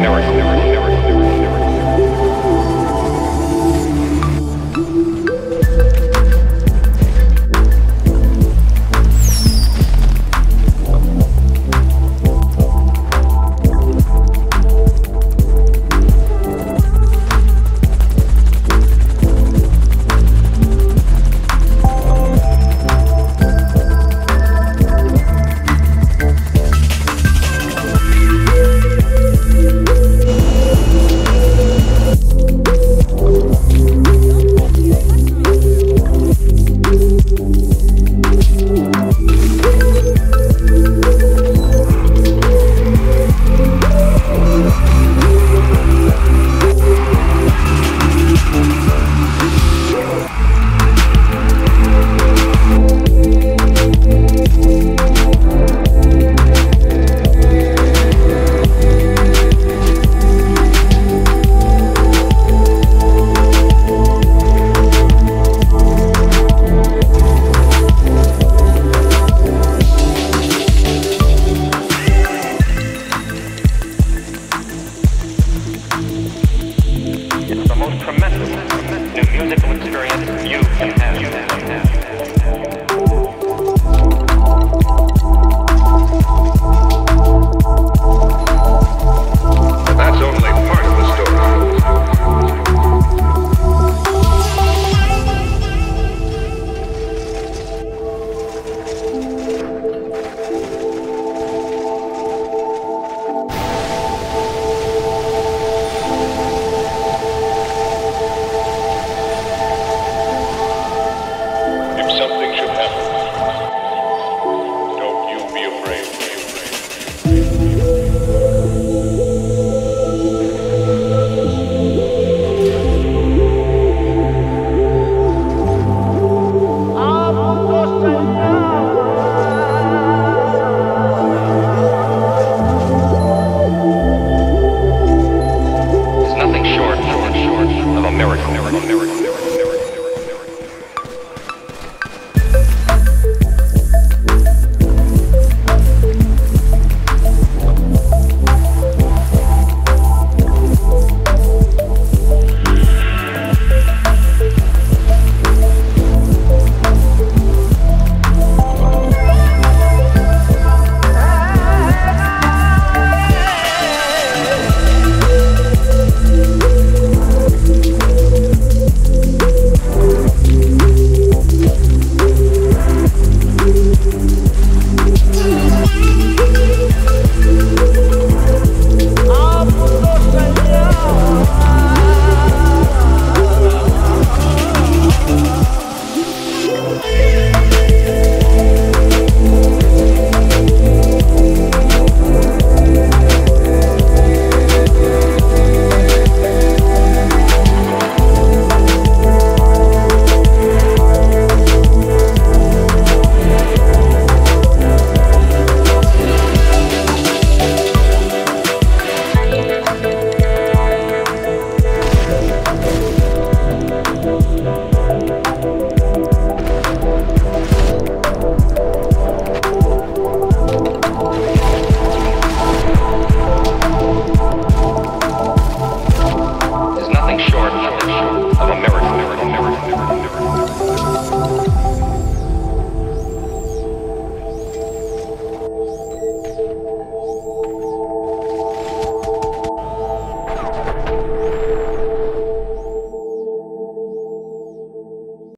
miracle. miracle, miracle.